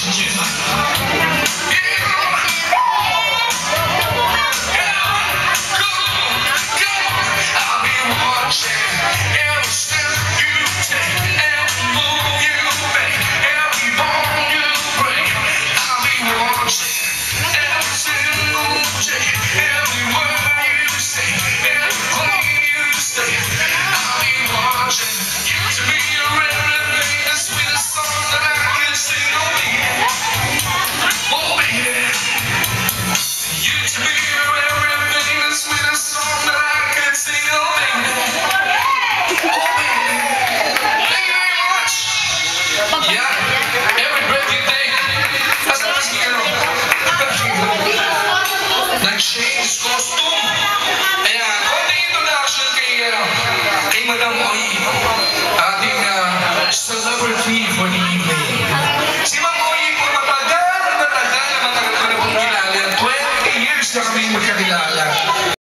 情绪泛。achieve when you